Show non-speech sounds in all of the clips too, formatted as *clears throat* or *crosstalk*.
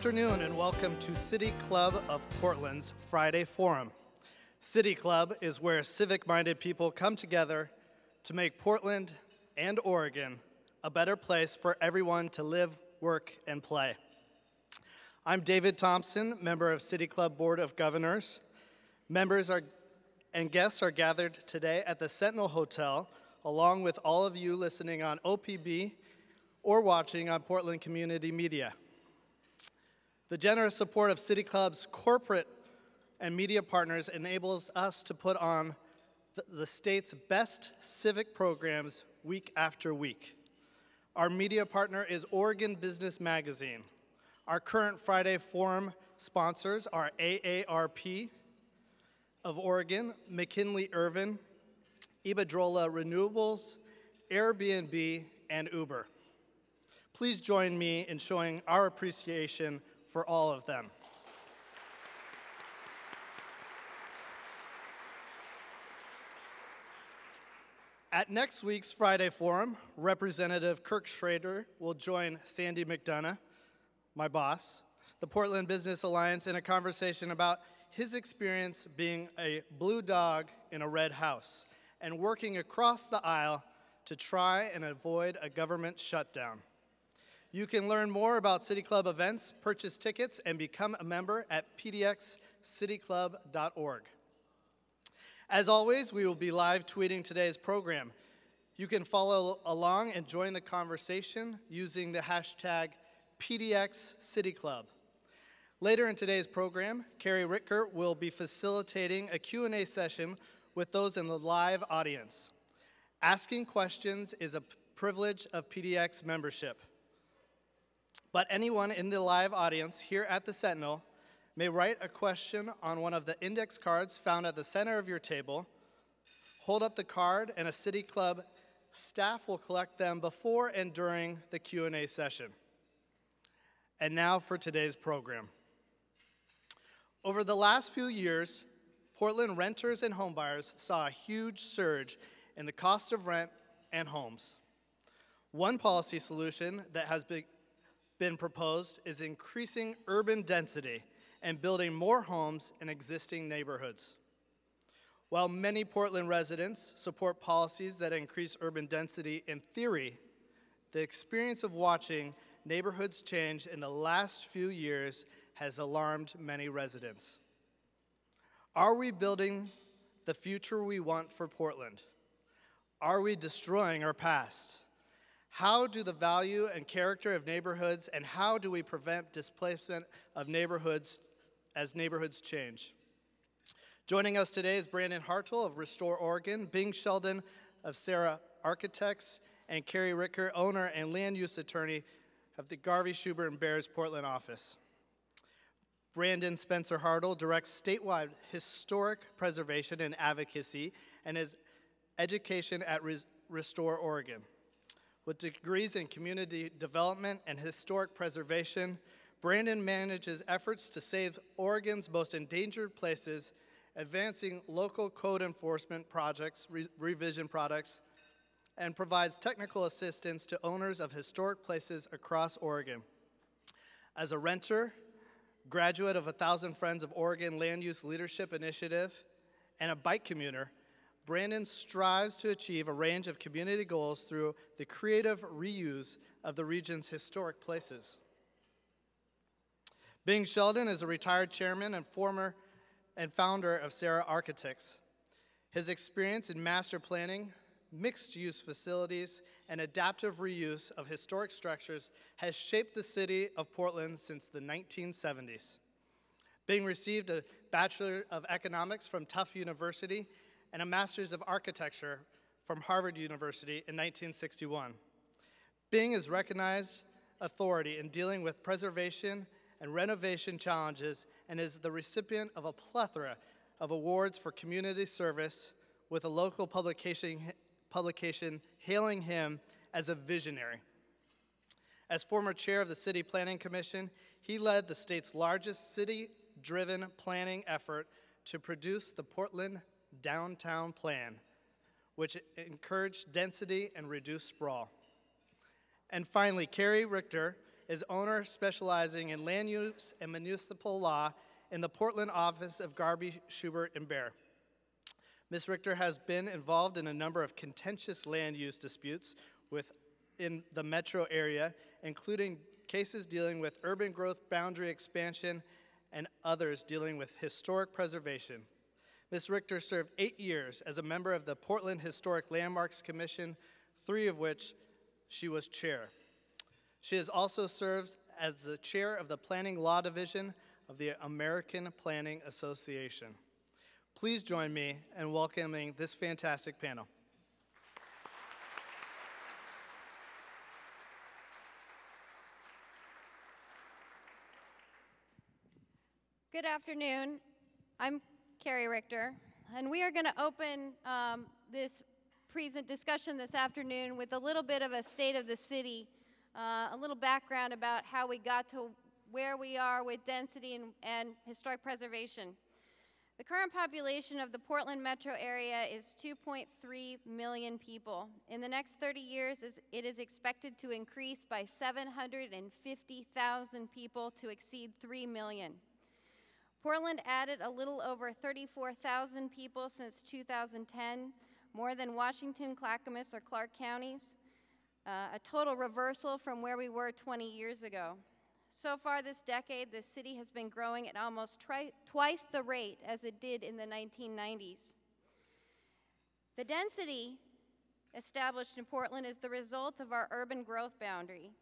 afternoon and welcome to City Club of Portland's Friday Forum. City Club is where civic minded people come together to make Portland and Oregon a better place for everyone to live, work, and play. I'm David Thompson, member of City Club Board of Governors. Members are, and guests are gathered today at the Sentinel Hotel, along with all of you listening on OPB or watching on Portland Community Media. The generous support of City Club's corporate and media partners enables us to put on the state's best civic programs week after week. Our media partner is Oregon Business Magazine. Our current Friday Forum sponsors are AARP of Oregon, McKinley Irvin, Iberdrola Renewables, Airbnb, and Uber. Please join me in showing our appreciation for all of them. At next week's Friday Forum, Representative Kurt Schrader will join Sandy McDonough, my boss, the Portland Business Alliance, in a conversation about his experience being a blue dog in a red house and working across the aisle to try and avoid a government shutdown. You can learn more about City Club events, purchase tickets, and become a member at pdxcityclub.org. As always, we will be live tweeting today's program. You can follow along and join the conversation using the hashtag PDXCityClub. Later in today's program, Carrie Richter will be facilitating a Q&A session with those in the live audience. Asking questions is a privilege of PDX membership. But anyone in the live audience here at the Sentinel may write a question on one of the index cards found at the center of your table, hold up the card, and a City Club staff will collect them before and during the Q&A session. And now for today's program. Over the last few years, Portland renters and homebuyers saw a huge surge in the cost of rent and homes. One policy solution that has been, been proposed is increasing urban density and building more homes in existing neighborhoods. While many Portland residents support policies that increase urban density in theory, the experience of watching neighborhoods change in the last few years has alarmed many residents. Are we building the future we want for Portland? Are we destroying our past? How do the value and character of neighborhoods and how do we prevent displacement of neighborhoods as neighborhoods change. Joining us today is Brandon Hartle of Restore Oregon, Bing Sheldon of SERA Architects, and Carrie Richter, owner and land use attorney of the Garvey Schubert and Barer's Portland office. Brandon Spencer Hartle directs statewide historic preservation and advocacy and his education at Restore Oregon. With degrees in community development and historic preservation, Brandon manages efforts to save Oregon's most endangered places, advancing local code enforcement projects, re revision products, and provides technical assistance to owners of historic places across Oregon. As a renter, graduate of a Thousand Friends of Oregon Land Use Leadership Initiative, and a bike commuter, Brandon strives to achieve a range of community goals through the creative reuse of the region's historic places. Bing Sheldon is a retired chairman and former and founder of SERA Architects. His experience in master planning, mixed use facilities, and adaptive reuse of historic structures has shaped the city of Portland since the 1970s. Bing received a Bachelor of Economics from Tufts University and a Master's of Architecture from Harvard University in 1961. Bing is recognized authority in dealing with preservation and renovation challenges and is the recipient of a plethora of awards for community service with a local publication, publication hailing him as a visionary. As former chair of the City Planning Commission, he led the state's largest city-driven planning effort to produce the Portland Downtown Plan, which encouraged density and reduced sprawl. And finally, Carrie Richter is owner specializing in land use and municipal law in the Portland office of Garvey, Schubert, and Barer. Ms. Richter has been involved in a number of contentious land use disputes with, in the metro area, including cases dealing with urban growth boundary expansion and others dealing with historic preservation. Ms. Richter served eight years as a member of the Portland Historic Landmarks Commission, three of which she was chair. She has also served as the chair of the Planning Law Division of the American Planning Association. Please join me in welcoming this fantastic panel. Good afternoon. I'm Carrie Richter, and we are going to open um, this present discussion this afternoon with a little bit of a state of the city, uh, a little background about how we got to where we are with density and, and historic preservation. The current population of the Portland metro area is 2.3 million people. In the next 30 years, it is expected to increase by 750,000 people to exceed 3 million. Portland added a little over 34,000 people since 2010, more than Washington, Clackamas, or Clark counties, uh, a total reversal from where we were 20 years ago. So far this decade, the city has been growing at almost twice the rate as it did in the 1990s. The density established in Portland is the result of our urban growth boundary,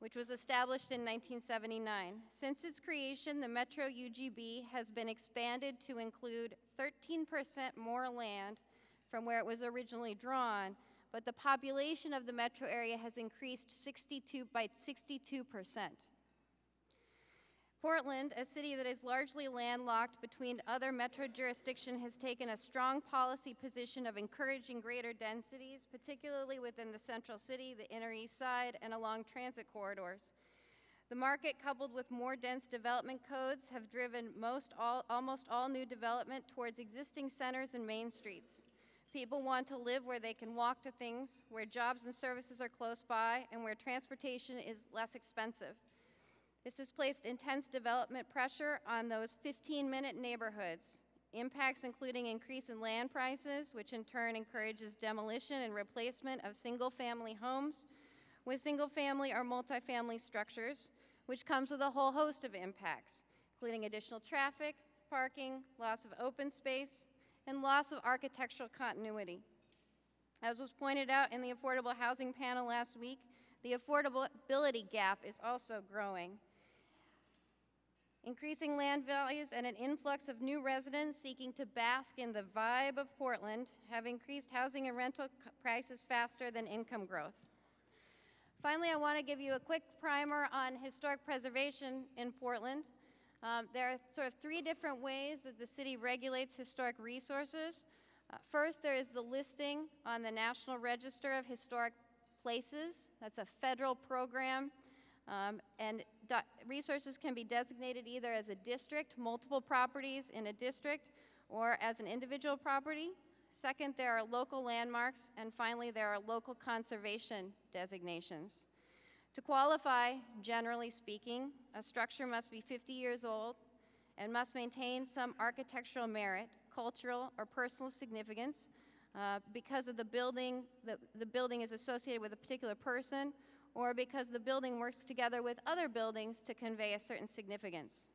which was established in 1979. Since its creation, the Metro UGB has been expanded to include 13% more land from where it was originally drawn, but the population of the metro area has increased 62 by 62 percent. Portland, a city that is largely landlocked between other metro jurisdictions, has taken a strong policy position of encouraging greater densities, particularly within the central city, the inner east side, and along transit corridors. The market, coupled with more dense development codes, have driven most all, almost all new development towards existing centers and main streets. People want to live where they can walk to things, where jobs and services are close by, and where transportation is less expensive. This has placed intense development pressure on those 15-minute neighborhoods. Impacts including increase in land prices, which in turn encourages demolition and replacement of single-family homes with single-family or multifamily structures, which comes with a whole host of impacts, including additional traffic, parking, loss of open space, and loss of architectural continuity. As was pointed out in the Affordable Housing Panel last week, the affordability gap is also growing. Increasing land values and an influx of new residents seeking to bask in the vibe of Portland have increased housing and rental prices faster than income growth. Finally, I want to give you a quick primer on historic preservation in Portland. Um, there are sort of three different ways that the city regulates historic resources. Uh, first, there is the listing on the National Register of Historic Places. That's a federal program. Um, and resources can be designated either as a district, multiple properties in a district, or as an individual property. Second, there are local landmarks. And finally, there are local conservation designations. To qualify, generally speaking, a structure must be 50 years old and must maintain some architectural merit, cultural or personal significance, uh, because of the building, the, the building is associated with a particular person, or because the building works together with other buildings to convey a certain significance.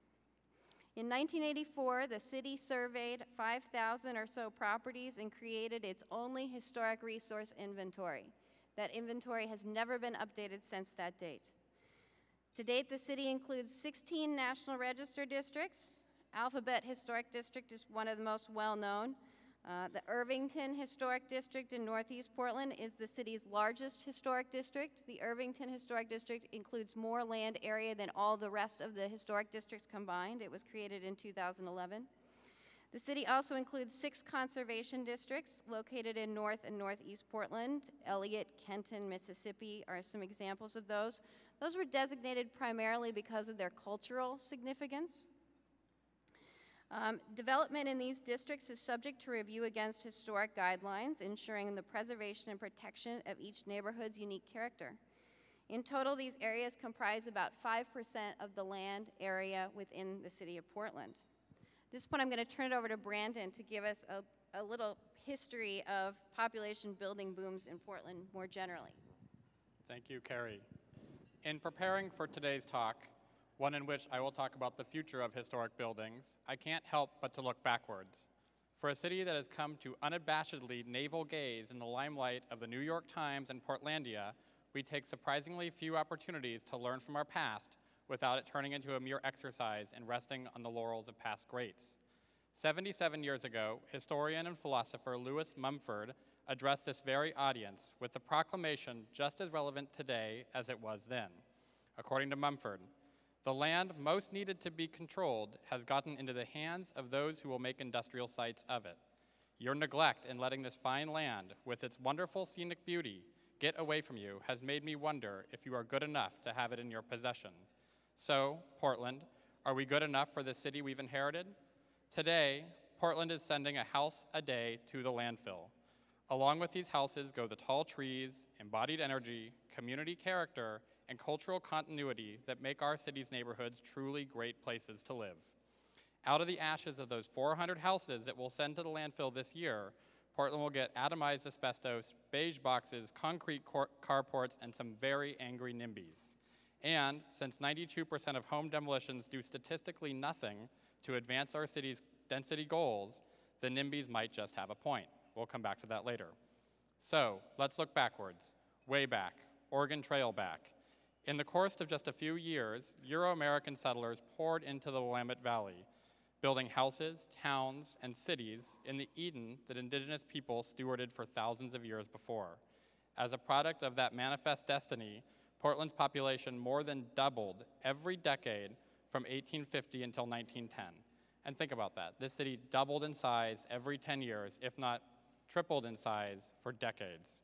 In 1984, the city surveyed 5,000 or so properties and created its only historic resource inventory. That inventory has never been updated since that date. To date, the city includes 16 National Register districts. Alphabet Historic District is one of the most well-known. Uh, the Irvington Historic District in Northeast Portland is the city's largest historic district. The Irvington Historic District includes more land area than all the rest of the historic districts combined. It was created in 2011. The city also includes six conservation districts located in North and Northeast Portland. Elliott, Kenton, Mississippi are some examples of those. Those were designated primarily because of their cultural significance. Um, development in these districts is subject to review against historic guidelines, ensuring the preservation and protection of each neighborhood's unique character. In total, these areas comprise about 5% of the land area within the city of Portland. At this point, I'm going to turn it over to Brandon to give us a, a little history of population building booms in Portland more generally. Thank you, Carrie. In preparing for today's talk, one in which I will talk about the future of historic buildings, I can't help but to look backwards. For a city that has come to unabashedly navel gaze in the limelight of the New York Times and Portlandia, we take surprisingly few opportunities to learn from our past without it turning into a mere exercise in resting on the laurels of past greats. 77 years ago, historian and philosopher Lewis Mumford addressed this very audience with a proclamation just as relevant today as it was then. According to Mumford, the land most needed to be controlled has gotten into the hands of those who will make industrial sites of it. Your neglect in letting this fine land, with its wonderful scenic beauty, get away from you has made me wonder if you are good enough to have it in your possession. So, Portland, are we good enough for the city we've inherited? Today, Portland is sending a house a day to the landfill. Along with these houses go the tall trees, embodied energy, community character, and cultural continuity that make our city's neighborhoods truly great places to live. Out of the ashes of those 400 houses that we'll send to the landfill this year, Portland will get atomized asbestos, beige boxes, concrete carports, and some very angry NIMBYs. And since 92% of home demolitions do statistically nothing to advance our city's density goals, the NIMBYs might just have a point. We'll come back to that later. So let's look backwards, way back, Oregon Trail back. In the course of just a few years, Euro-American settlers poured into the Willamette Valley, building houses, towns, and cities in the Eden that indigenous people stewarded for thousands of years before. As a product of that manifest destiny, Portland's population more than doubled every decade from 1850 until 1910. And think about that. This city doubled in size every 10 years, if not tripled in size for decades.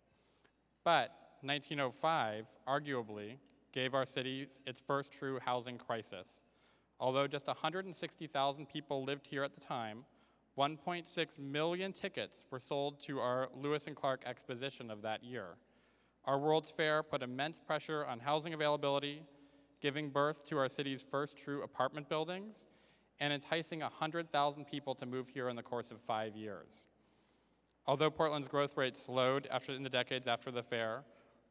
But 1905, arguably, gave our city its first true housing crisis. Although just 160,000 people lived here at the time, 1.6 million tickets were sold to our Lewis and Clark exposition of that year. Our World's Fair put immense pressure on housing availability, giving birth to our city's first true apartment buildings, and enticing 100,000 people to move here in the course of five years. Although Portland's growth rate slowed after, in the decades after the fair,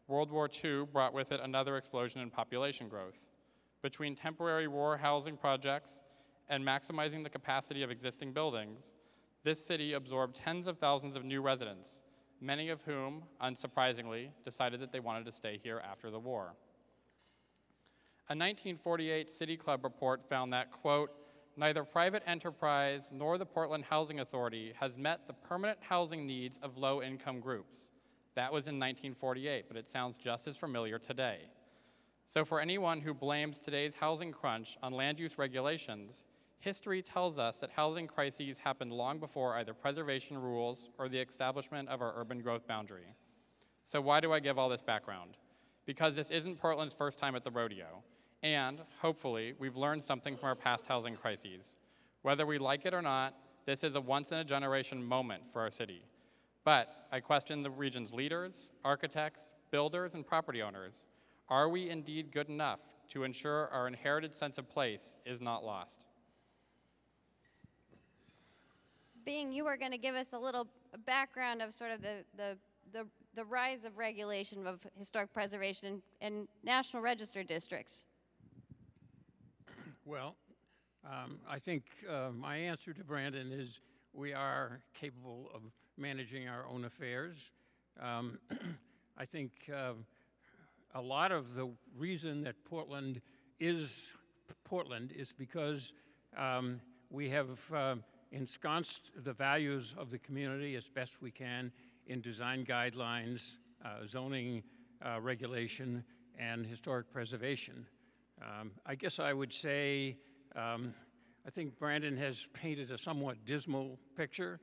World War II brought with it another explosion in population growth. Between temporary war housing projects and maximizing the capacity of existing buildings, this city absorbed tens of thousands of new residents, many of whom, unsurprisingly, decided that they wanted to stay here after the war. A 1948 City Club report found that, quote, neither private enterprise nor the Portland Housing Authority has met the permanent housing needs of low-income groups. That was in 1948, but it sounds just as familiar today. So for anyone who blames today's housing crunch on land use regulations, history tells us that housing crises happened long before either preservation rules or the establishment of our urban growth boundary. So why do I give all this background? Because this isn't Portland's first time at the rodeo, and hopefully we've learned something from our past housing crises. Whether we like it or not, this is a once-in-a-generation moment for our city. But I question the region's leaders, architects, builders, and property owners. Are we indeed good enough to ensure our inherited sense of place is not lost? Bing, you are going to give us a little background of sort of the, the, the, the rise of regulation of historic preservation in National Register districts. Well, um, I think uh, my answer to Brandon is we are capable of managing our own affairs. Um, *clears throat* I think uh, a lot of the reason that Portland is Portland is because um, we have uh, ensconced the values of the community as best we can in design guidelines, uh, zoning uh, regulation, and historic preservation. Um, I guess I would say um, I think Brandon has painted a somewhat dismal picture.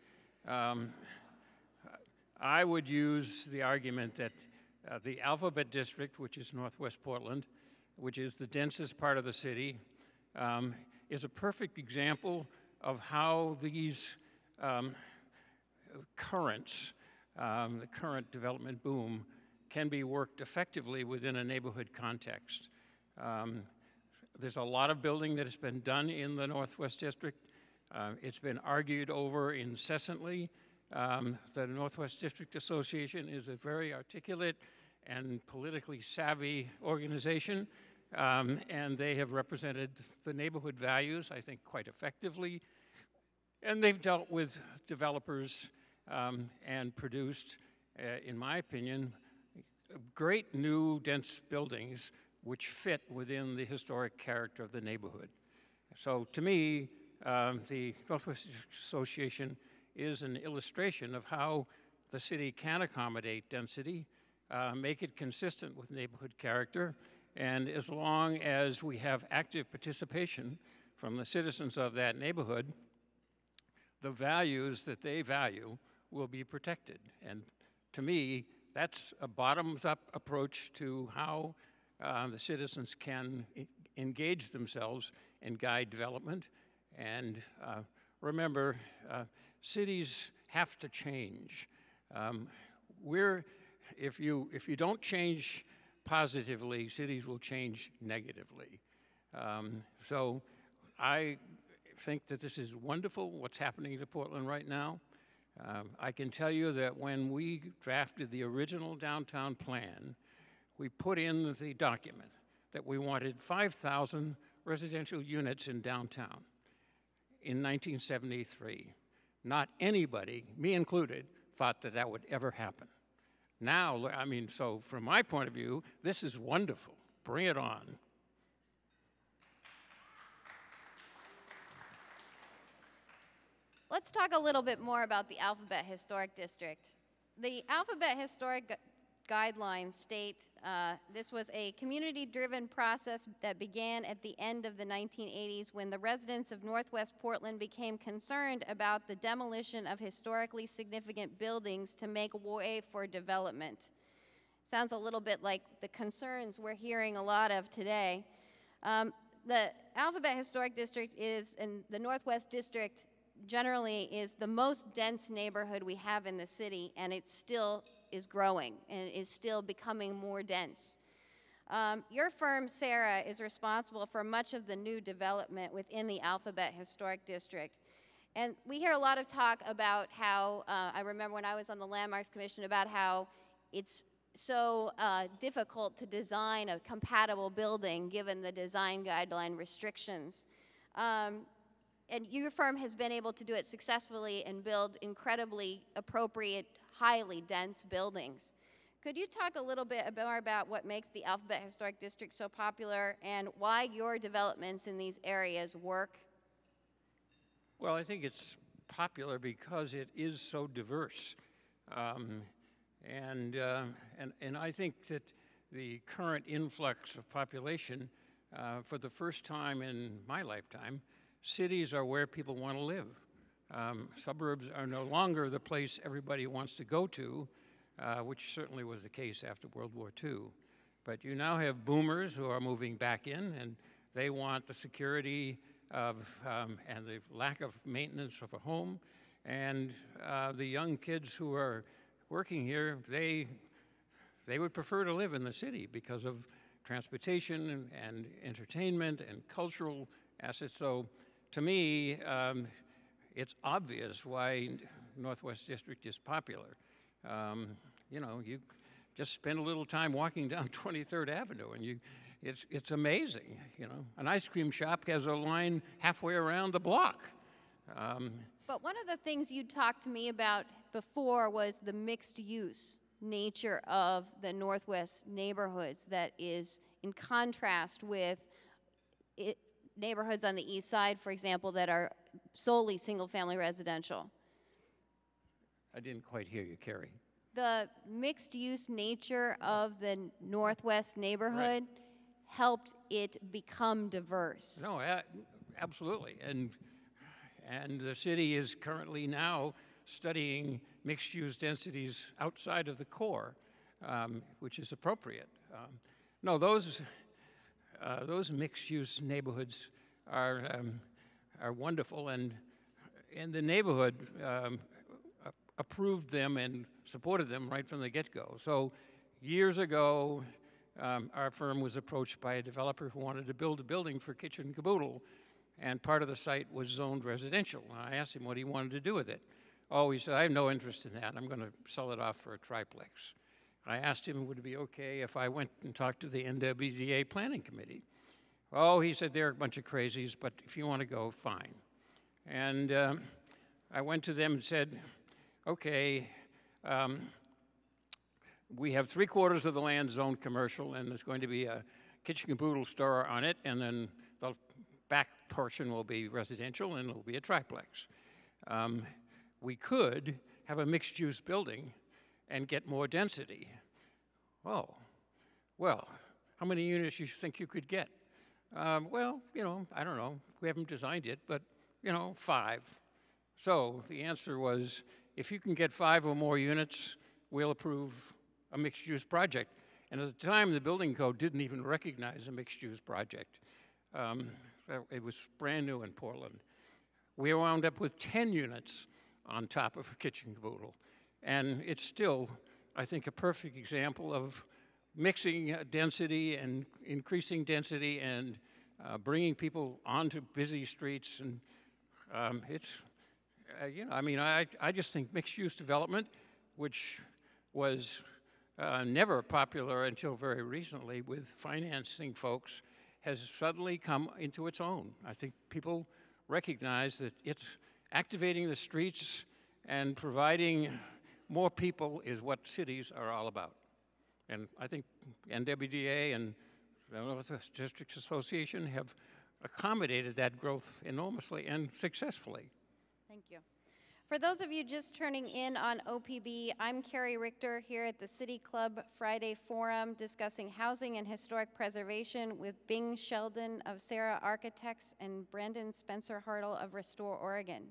I would use the argument that uh, the Alphabet District, which is Northwest Portland, which is the densest part of the city, um, is a perfect example of how these um, currents, um, the current development boom, can be worked effectively within a neighborhood context. Um, there's a lot of building that has been done in the Northwest District. Uh, it's been argued over incessantly. Um, the Northwest District Association is a very articulate and politically savvy organization, um, and they have represented the neighborhood values, I think, quite effectively. And they've dealt with developers um, and produced, uh, in my opinion, great new dense buildings which fit within the historic character of the neighborhood. So to me, um, the Northwest Association is an illustration of how the city can accommodate density, uh, make it consistent with neighborhood character, and as long as we have active participation from the citizens of that neighborhood, the values that they value will be protected. And to me, that's a bottoms-up approach to how uh, the citizens can engage themselves and guide development. And uh, remember, uh, cities have to change. Um, we're, if you, if you don't change positively, cities will change negatively. Um, so I think that this is wonderful, what's happening to Portland right now. Um, I can tell you that when we drafted the original downtown plan, we put in the document that we wanted 5,000 residential units in downtown in 1973. Not anybody, me included, thought that that would ever happen. Now, I mean, so from my point of view, this is wonderful. Bring it on. Let's talk a little bit more about the Alphabet Historic District. The Alphabet Historic Guidelines state uh, this was a community-driven process that began at the end of the 1980s when the residents of Northwest Portland became concerned about the demolition of historically significant buildings to make way for development. Sounds a little bit like the concerns we're hearing a lot of today. Um, the Alphabet Historic District is, and the Northwest District generally is the most dense neighborhood we have in the city, and it's still is growing and is still becoming more dense. Um, your firm, SERA, is responsible for much of the new development within the Alphabet Historic District. And we hear a lot of talk about how, uh, I remember when I was on the Landmarks Commission, about how it's so uh, difficult to design a compatible building given the design guideline restrictions. Um, and your firm has been able to do it successfully and build incredibly appropriate, highly dense buildings. Could you talk a little bit more about what makes the Alphabet Historic District so popular and why your developments in these areas work? Well, I think it's popular because it is so diverse. Um, and, uh, and, and I think that the current influx of population, uh, for the first time in my lifetime, cities are where people want to live. Um, suburbs are no longer the place everybody wants to go to, uh, which certainly was the case after World War II. But you now have boomers who are moving back in, and they want the security of um, and the lack of maintenance of a home. And uh, the young kids who are working here, they they would prefer to live in the city because of transportation and, and entertainment and cultural assets. So to me, um, it's obvious why Northwest District is popular. Um, you know, you just spend a little time walking down *laughs* 23rd Avenue and you, it's, it's amazing, you know. An ice cream shop has a line halfway around the block. Um, But one of the things you talked to me about before was the mixed use nature of the Northwest neighborhoods that is in contrast with it, neighborhoods on the east side, for example, that are solely single family residential. I didn't quite hear you, Carrie. The mixed use nature of the Northwest neighborhood helped it become diverse. No, a- absolutely. And, and the city is currently now studying mixed-use densities outside of the core, um, which is appropriate. Um, no, those, uh, those mixed-use neighborhoods are, um, are wonderful, and, and the neighborhood um, approved them and supported them right from the get-go. So years ago, um, our firm was approached by a developer who wanted to build a building for Kitchen Kaboodle, and part of the site was zoned residential. And I asked him what he wanted to do with it. Oh, he said, I have no interest in that. I'm going to sell it off for a triplex. I asked him, would it be okay if I went and talked to the NWDA Planning Committee? Oh, he said, they're a bunch of crazies, but if you want to go, fine. And um, I went to them and said, okay, um, we have three quarters of the land zoned commercial, and there's going to be a kitchen and Kaboodle store on it, and then the back portion will be residential, and it'll be a triplex. Um, we could have a mixed-use building and get more density. Oh, well, how many units you think you could get? Um, well, you know, I don't know. We haven't designed it, but, you know, five. So the answer was if you can get five or more units, we'll approve a mixed use project. And at the time, the building code didn't even recognize a mixed use project. Um, it was brand new in Portland. We wound up with 10 units on top of a kitchen Kaboodle. And it's still, I think, a perfect example of mixing density and increasing density and uh, bringing people onto busy streets. And um, it's, uh, you know, I mean, I, I just think mixed use development, which was uh, never popular until very recently with financing folks, has suddenly come into its own. I think people recognize that it's activating the streets and providing more people is what cities are all about. And I think NWDA and the North Districts Association have accommodated that growth enormously and successfully. Thank you. For those of you just turning in on OPB, I'm Carrie Richter here at the City Club Friday Forum discussing housing and historic preservation with Bing Sheldon of SERA Architects and Brandon Spencer Hartle of Restore Oregon.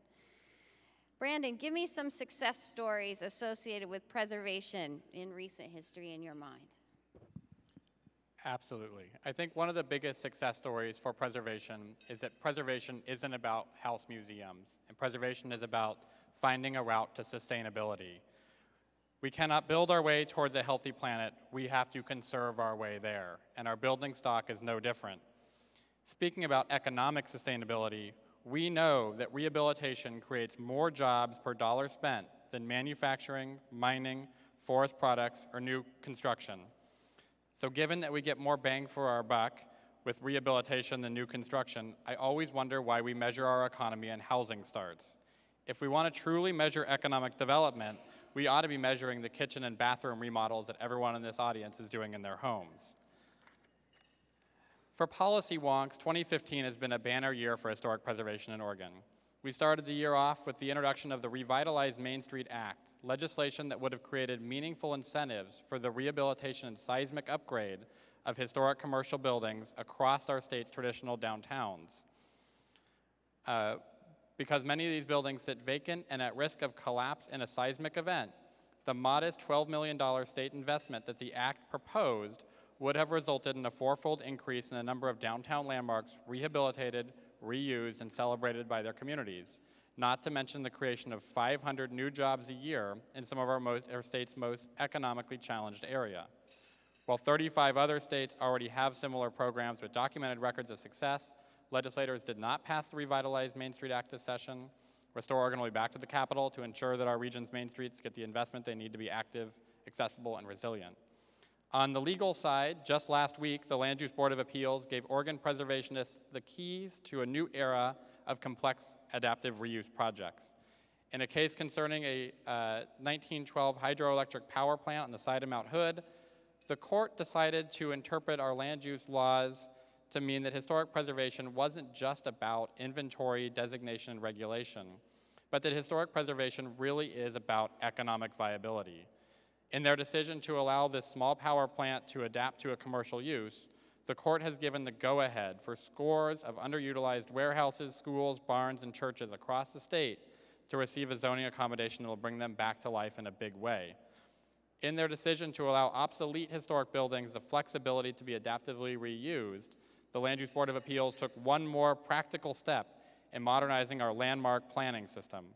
Brandon, give me some success stories associated with preservation in recent history in your mind. Absolutely. I think one of the biggest success stories for preservation is that preservation isn't about house museums, and preservation is about finding a route to sustainability. We cannot build our way towards a healthy planet, we have to conserve our way there, and our building stock is no different. Speaking about economic sustainability, we know that rehabilitation creates more jobs per dollar spent than manufacturing, mining, forest products, or new construction. So given that we get more bang for our buck with rehabilitation than new construction, I always wonder why we measure our economy in housing starts. If we want to truly measure economic development, we ought to be measuring the kitchen and bathroom remodels that everyone in this audience is doing in their homes. For policy wonks, 2015 has been a banner year for historic preservation in Oregon. We started the year off with the introduction of the Revitalized Main Street Act, legislation that would have created meaningful incentives for the rehabilitation and seismic upgrade of historic commercial buildings across our state's traditional downtowns. Uh, because many of these buildings sit vacant and at risk of collapse in a seismic event, the modest $12 million state investment that the Act proposed would have resulted in a fourfold increase in the number of downtown landmarks rehabilitated, reused, and celebrated by their communities, not to mention the creation of 500 new jobs a year in some of our, most, our state's most economically challenged area. While 35 other states already have similar programs with documented records of success, legislators did not pass the revitalized Main Street Act this session. Restore Oregon will back to the Capitol to ensure that our region's main streets get the investment they need to be active, accessible, and resilient. On the legal side, just last week, the Land Use Board of Appeals gave Oregon preservationists the keys to a new era of complex adaptive reuse projects. In a case concerning a uh, 1912 hydroelectric power plant on the site of Mount Hood, the court decided to interpret our land use laws to mean that historic preservation wasn't just about inventory, designation, and regulation, but that historic preservation really is about economic viability. In their decision to allow this small power plant to adapt to a commercial use, the court has given the go ahead for scores of underutilized warehouses, schools, barns, and churches across the state to receive a zoning accommodation that will bring them back to life in a big way. In their decision to allow obsolete historic buildings the flexibility to be adaptively reused, the Land Use Board of Appeals took one more practical step in modernizing our landmark planning system.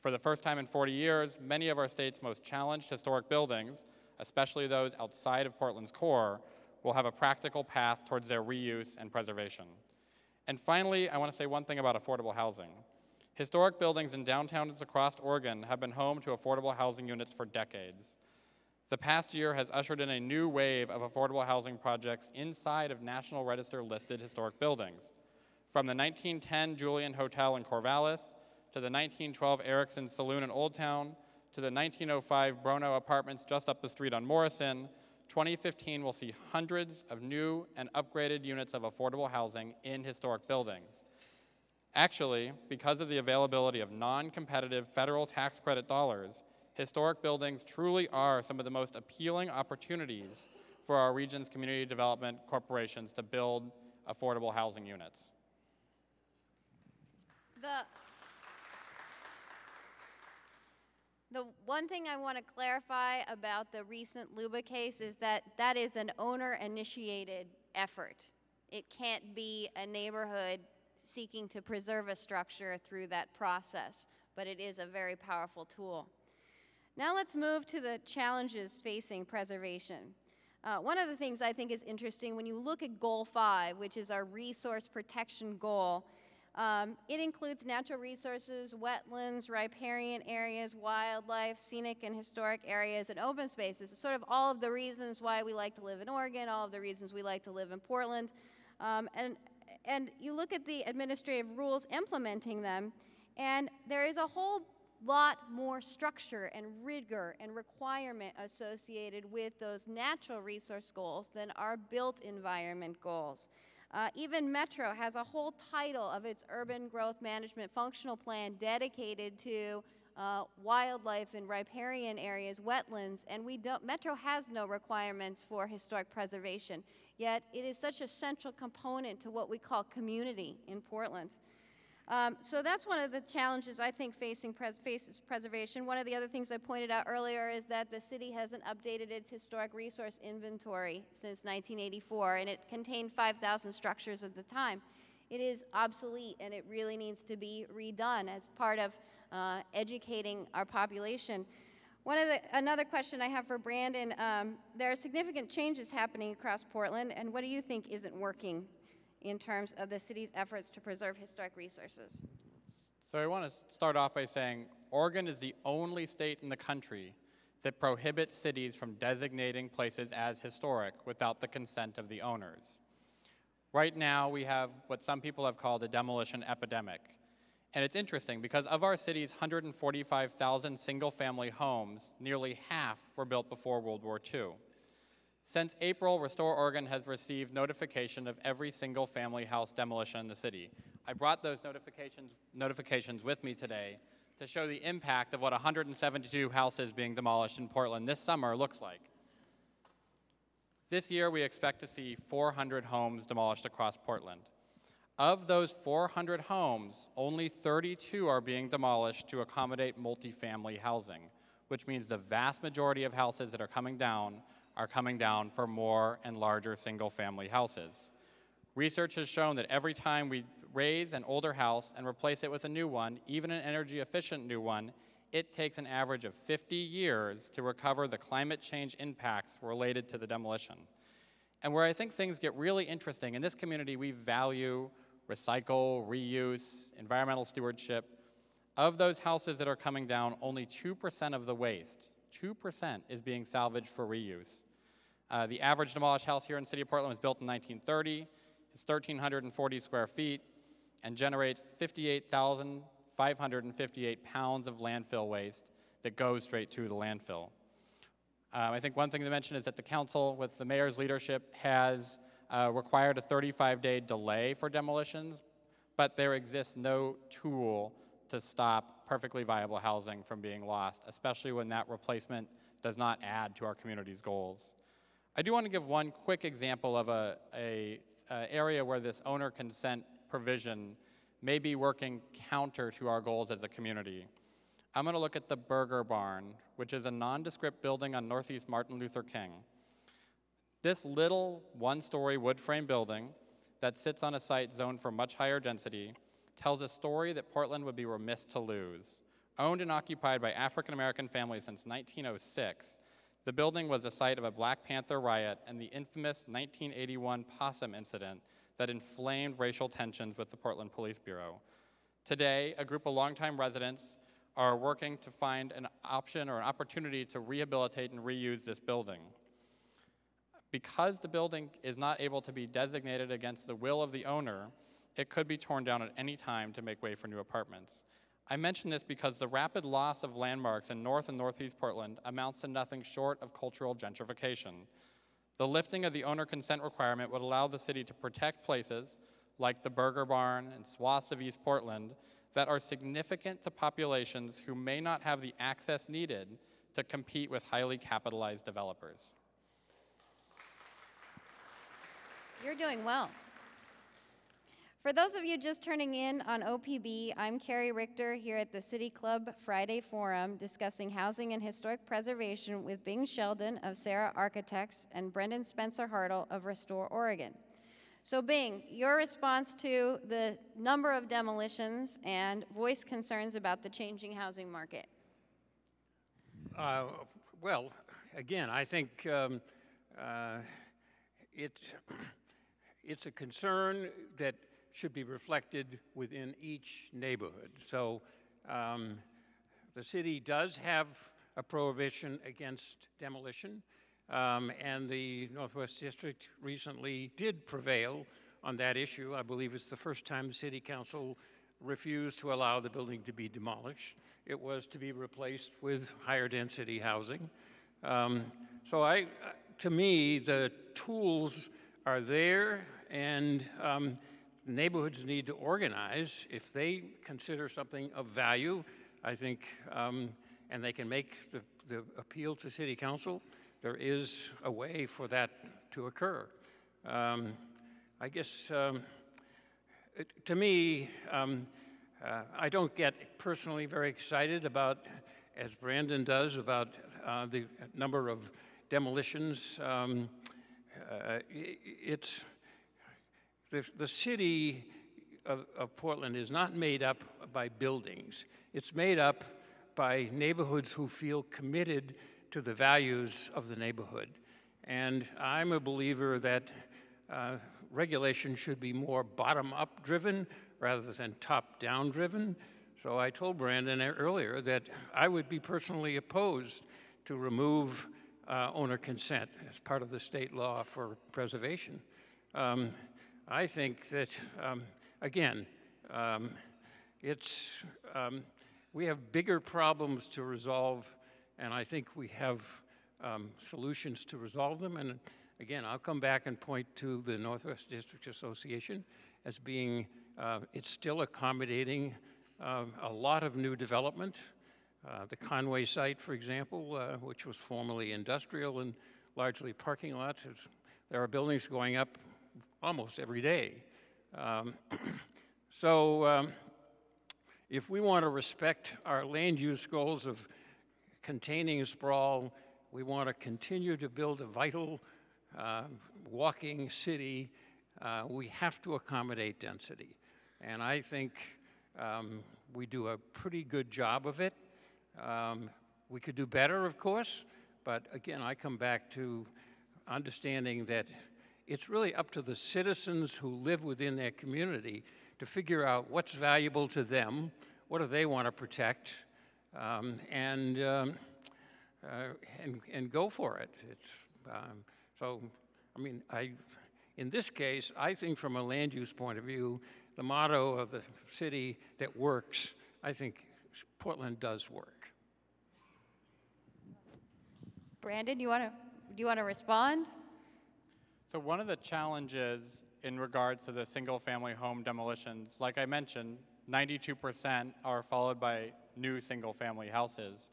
For the first time in 40 years, many of our state's most challenged historic buildings, especially those outside of Portland's core, will have a practical path towards their reuse and preservation. And finally, I want to say one thing about affordable housing. Historic buildings in downtowns across Oregon have been home to affordable housing units for decades. The past year has ushered in a new wave of affordable housing projects inside of National Register listed historic buildings. From the 1910 Julian Hotel in Corvallis, to the 1912 Erickson Saloon in Old Town, to the 1905 Bronaugh Apartments just up the street on Morrison, 2015 will see hundreds of new and upgraded units of affordable housing in historic buildings. Actually, because of the availability of non-competitive federal tax credit dollars, historic buildings truly are some of the most appealing opportunities for our region's community development corporations to build affordable housing units. The, the one thing I want to clarify about the recent Luba case is that that is an owner-initiated effort. It can't be a neighborhood seeking to preserve a structure through that process, but it is a very powerful tool. Now let's move to the challenges facing preservation. Uh, one of the things I think is interesting when you look at Goal 5, which is our resource protection goal, um, it includes natural resources, wetlands, riparian areas, wildlife, scenic and historic areas, and open spaces. It's sort of all of the reasons why we like to live in Oregon, all of the reasons we like to live in Portland. Um, and, and you look at the administrative rules implementing them, and there is a whole lot more structure and rigor and requirement associated with those natural resource goals than our built environment goals. Uh, even Metro has a whole title of its urban growth management functional plan dedicated to uh, wildlife and riparian areas, wetlands, and we don't, Metro has no requirements for historic preservation. Yet it is such a central component to what we call community in Portland. Um, so that's one of the challenges I think facing pres faces preservation. One of the other things I pointed out earlier is that the city hasn't updated its historic resource inventory since 1984, and it contained 5,000 structures at the time. It is obsolete, and it really needs to be redone as part of uh, educating our population. One of the, another question I have for Brandon, um, there are significant changes happening across Portland, and what do you think isn't working in terms of the city's efforts to preserve historic resources. So I want to start off by saying Oregon is the only state in the country that prohibits cities from designating places as historic without the consent of the owners. Right now, we have what some people have called a demolition epidemic. And it's interesting because of our city's 145,000 single family homes, nearly half were built before World War II. Since April, Restore Oregon has received notification of every single family house demolition in the city. I brought those notifications, notifications with me today to show the impact of what 172 houses being demolished in Portland this summer looks like. This year, we expect to see 400 homes demolished across Portland. Of those 400 homes, only 32 are being demolished to accommodate multifamily housing, which means the vast majority of houses that are coming down are coming down for more and larger single family houses. Research has shown that every time we raze an older house and replace it with a new one, even an energy efficient new one, it takes an average of 50 years to recover the climate change impacts related to the demolition. And where I think things get really interesting, in this community we value recycle, reuse, environmental stewardship. Of those houses that are coming down, only 2% of the waste, 2% is being salvaged for reuse. Uh, the average demolished house here in the city of Portland was built in 1930. It's 1,340 square feet and generates 58,558 pounds of landfill waste that goes straight to the landfill. Um, I think one thing to mention is that the council, with the mayor's leadership, has uh, required a 35-day delay for demolitions, but there exists no tool to stop perfectly viable housing from being lost, especially when that replacement does not add to our community's goals. I do want to give one quick example of a, a, a area where this owner consent provision may be working counter to our goals as a community. I'm going to look at the Burger Barn, which is a nondescript building on Northeast Martin Luther King. This little one-story wood frame building that sits on a site zoned for much higher density tells a story that Portland would be remiss to lose. Owned and occupied by African American families since 1906, The building was the site of a Black Panther riot and the infamous 1981 possum incident that inflamed racial tensions with the Portland Police Bureau. Today, a group of longtime residents are working to find an option or an opportunity to rehabilitate and reuse this building. Because the building is not able to be designated against the will of the owner, it could be torn down at any time to make way for new apartments. I mention this because the rapid loss of landmarks in North and Northeast Portland amounts to nothing short of cultural gentrification. The lifting of the owner consent requirement would allow the city to protect places like the Burger Barn and swaths of East Portland that are significant to populations who may not have the access needed to compete with highly capitalized developers. You're doing well. For those of you just turning in on OPB, I'm Carrie Richter here at the City Club Friday Forum discussing housing and historic preservation with Bing Sheldon of SERA Architects and Brandon Spencer Hartle of Restore Oregon. So, Bing, your response to the number of demolitions and voice concerns about the changing housing market. Uh, well, again, I think um, uh, it, *clears throat* it's a concern that should be reflected within each neighborhood. So um, the city does have a prohibition against demolition, um, and the Northwest District recently did prevail on that issue. I believe it's the first time the City Council refused to allow the building to be demolished. It was to be replaced with higher density housing. Um, so I, uh, to me, the tools are there, and um, neighborhoods need to organize. If they consider something of value, I think, um, and they can make the, the appeal to City Council, there is a way for that to occur. Um, I guess, um, it, to me, um, uh, I don't get personally very excited about, as Brandon does, about uh, the number of demolitions. Um, uh, it's the, the city of, of Portland is not made up by buildings. It's made up by neighborhoods who feel committed to the values of the neighborhood. And I'm a believer that uh, regulation should be more bottom up driven rather than top down driven. So I told Brandon earlier that I would be personally opposed to remove uh, owner consent as part of the state law for preservation. Um, I think that, um, again, um, it's, um, we have bigger problems to resolve, and I think we have um, solutions to resolve them. And again, I'll come back and point to the Northwest District Association as being, uh, it's still accommodating uh, a lot of new development. Uh, the Con-way site, for example, uh, which was formerly industrial and largely parking lots, there are buildings going up almost every day. Um, *clears throat* so, um, if we want to respect our land use goals of containing sprawl, we want to continue to build a vital uh, walking city, uh, we have to accommodate density. And I think um, we do a pretty good job of it. Um, we could do better, of course, but again, I come back to understanding that it's really up to the citizens who live within their community to figure out what's valuable to them, what do they want to protect, um, and, um, uh, and, and go for it. Um, so, I mean, I, in this case, I think from a land use point of view, the motto of the city that works, I think Portland does work. Brandon, you want to do you want to respond? So one of the challenges in regards to the single family home demolitions, like I mentioned, 92% are followed by new single family houses.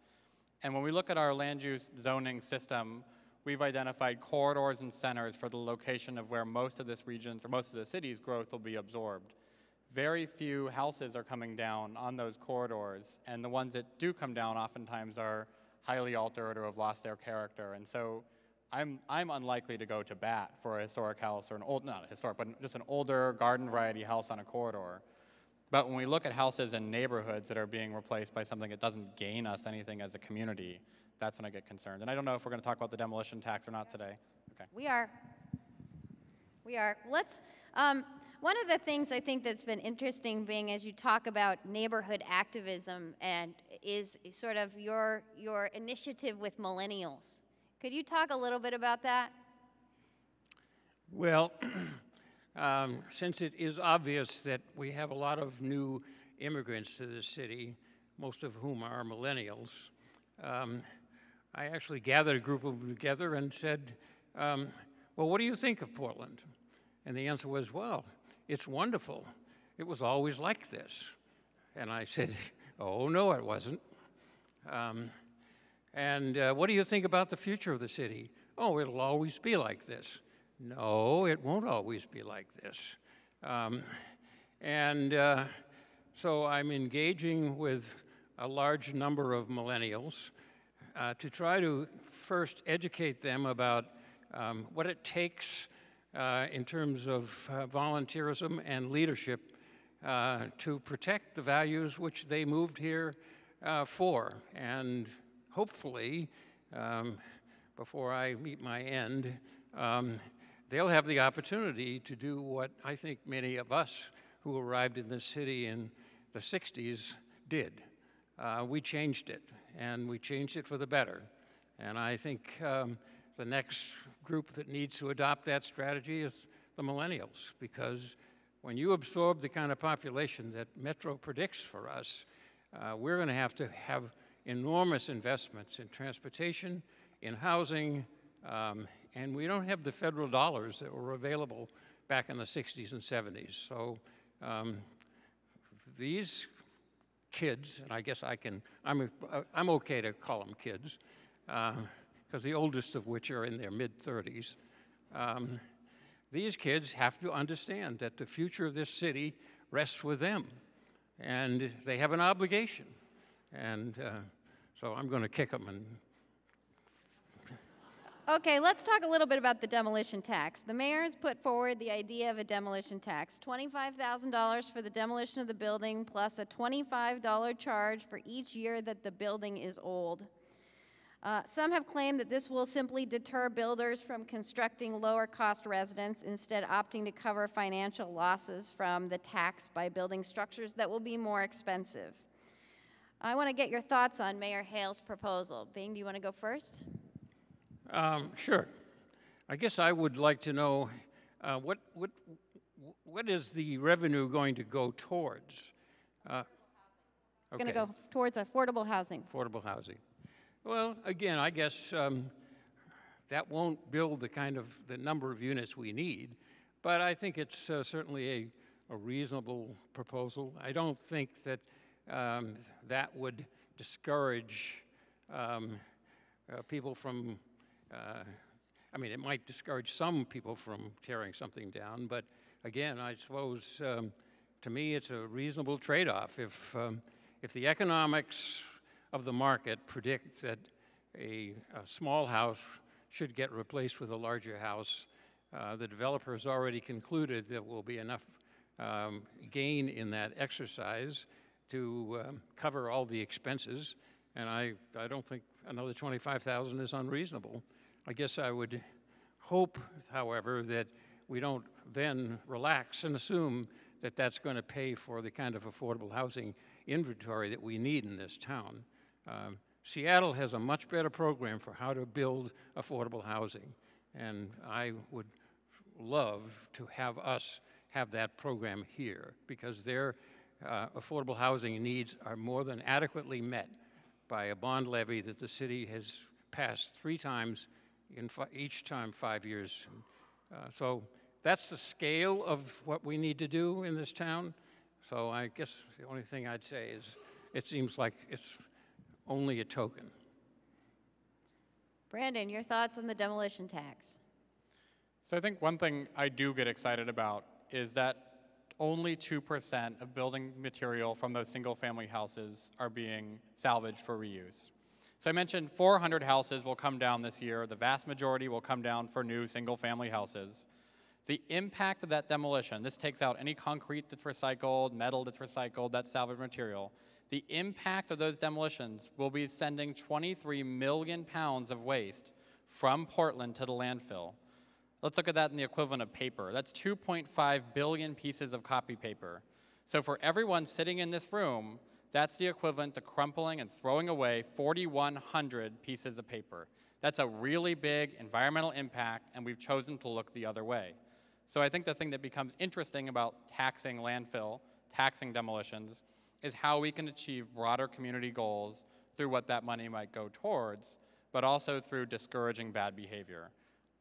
And when we look at our land use zoning system, we've identified corridors and centers for the location of where most of this region's or most of the city's growth will be absorbed. Very few houses are coming down on those corridors, and the ones that do come down oftentimes are highly altered or have lost their character. And so I'm, I'm unlikely to go to bat for a historic house or an old, not a historic, but just an older garden variety house on a corridor. But when we look at houses and neighborhoods that are being replaced by something that doesn't gain us anything as a community, that's when I get concerned. And I don't know if we're going to talk about the demolition tax or not today. Okay. We are. We are. Let's. Um, one of the things I think that's been interesting, being as you talk about neighborhood activism, and is sort of your your initiative with millennials. Could you talk a little bit about that? Well, *clears throat* um, since it is obvious that we have a lot of new immigrants to the city, most of whom are millennials, um, I actually gathered a group of them together and said, um, Well, what do you think of Portland? And the answer was, Well, it's wonderful. It was always like this. And I said, *laughs* Oh, no, it wasn't. Um, and uh, what do you think about the future of the city? Oh, it'll always be like this. No, it won't always be like this. Um, and uh, so I'm engaging with a large number of millennials uh, to try to first educate them about um, what it takes uh, in terms of uh, volunteerism and leadership uh, to protect the values which they moved here uh, for. And hopefully, um, before I meet my end, um, they'll have the opportunity to do what I think many of us who arrived in this city in the 60s did. Uh, we changed it, and we changed it for the better. And I think um, the next group that needs to adopt that strategy is the millennials, because when you absorb the kind of population that Metro predicts for us, uh, we're going to have to have enormous investments in transportation, in housing, um, and we don't have the federal dollars that were available back in the 60s and 70s. So um, these kids, and I guess I can, I'm, a, I'm okay to call them kids, because uh, the oldest of which are in their mid 30s. Um, these kids have to understand that the future of this city rests with them, and they have an obligation. And uh, so I'm going to kick them and Okay, let's talk a little bit about the demolition tax. The mayor has put forward the idea of a demolition tax $25,000 for the demolition of the building, plus a $25 charge for each year that the building is old. Uh, some have claimed that this will simply deter builders from constructing lower cost residents, instead, opting to cover financial losses from the tax by building structures that will be more expensive. I want to get your thoughts on Mayor Hales' proposal. Bing, do you want to go first? Um, sure. I guess I would like to know uh, what, what, what is the revenue going to go towards? Uh, It's going to go towards affordable housing. Affordable housing. Well, again, I guess um, that won't build the kind of the number of units we need, but I think it's uh, certainly a, a reasonable proposal. I don't think that um, that would discourage um, uh, people from uh, I mean, it might discourage some people from tearing something down, but again, I suppose um, to me it's a reasonable trade off. If, um, if the economics of the market predict that a, a, small house should get replaced with a larger house, uh, the developer has already concluded there will be enough um, gain in that exercise to um, cover all the expenses, and I, I don't think another 25,000 is unreasonable. I guess I would hope, however, that we don't then relax and assume that that's going to pay for the kind of affordable housing inventory that we need in this town. Um, Seattle has a much better program for how to build affordable housing, and I would love to have us have that program here because their uh, affordable housing needs are more than adequately met by a bond levy that the city has passed three times in each time five years. Uh, so that's the scale of what we need to do in this town. So I guess the only thing I'd say is it seems like it's only a token. Brandon, your thoughts on the demolition tax? So I think one thing I do get excited about is that only 2% of building material from those single family houses are being salvaged for reuse. So I mentioned 400 houses will come down this year. The vast majority will come down for new single family houses. The impact of that demolition, this takes out any concrete that's recycled, metal that's recycled, that salvage material. The impact of those demolitions will be sending 23 million pounds of waste from Portland to the landfill. Let's look at that in the equivalent of paper. That's 2.5 billion pieces of copy paper. So for everyone sitting in this room, that's the equivalent to crumpling and throwing away 4,100 pieces of paper. That's a really big environmental impact, and we've chosen to look the other way. So I think the thing that becomes interesting about taxing landfill, taxing demolitions, is how we can achieve broader community goals through what that money might go towards, but also through discouraging bad behavior.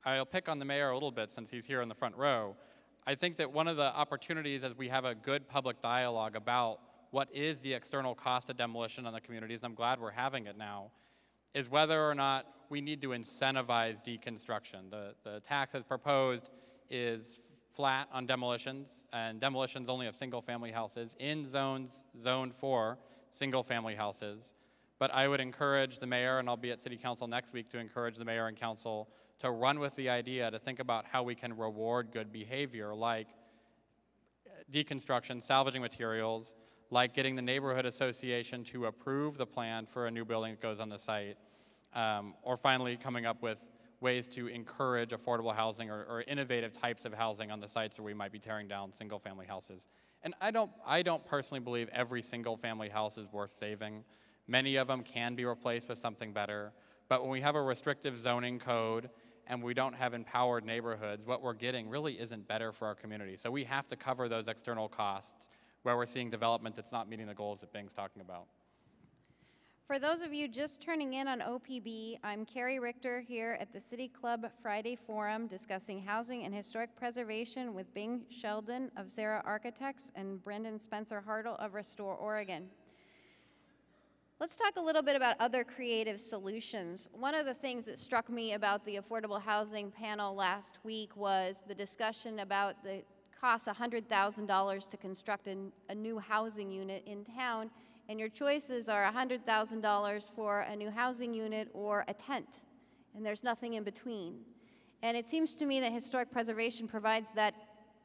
I'll pick on the mayor a little bit since he's here in the front row. I think that one of the opportunities as we have a good public dialogue about what is the external cost of demolition on the communities, and I'm glad we're having it now, is whether or not we need to incentivize deconstruction. The, the tax as proposed is flat on demolitions, and demolitions only of single-family houses in zones zoned for single-family houses. But I would encourage the mayor, and I'll be at city council next week to encourage the mayor and council to run with the idea to think about how we can reward good behavior like deconstruction, salvaging materials, like getting the neighborhood association to approve the plan for a new building that goes on the site, um, or finally coming up with ways to encourage affordable housing or, or innovative types of housing on the sites where we might be tearing down single family houses. And I don't, I don't personally believe every single family house is worth saving. Many of them can be replaced with something better. But when we have a restrictive zoning code and we don't have empowered neighborhoods, what we're getting really isn't better for our community. So we have to cover those external costs where we're seeing development that's not meeting the goals that Bing's talking about. For those of you just turning in on OPB, I'm Carrie Richter here at the City Club Friday Forum discussing housing and historic preservation with Bing Sheldon of SERA Architects and Brandon Spencer Hartle of Restore Oregon. Let's talk a little bit about other creative solutions. One of the things that struck me about the affordable housing panel last week was the discussion about the cost $100,000 to construct a, a new housing unit in town and your choices are $100,000 for a new housing unit or a tent, and there's nothing in between. And it seems to me that historic preservation provides that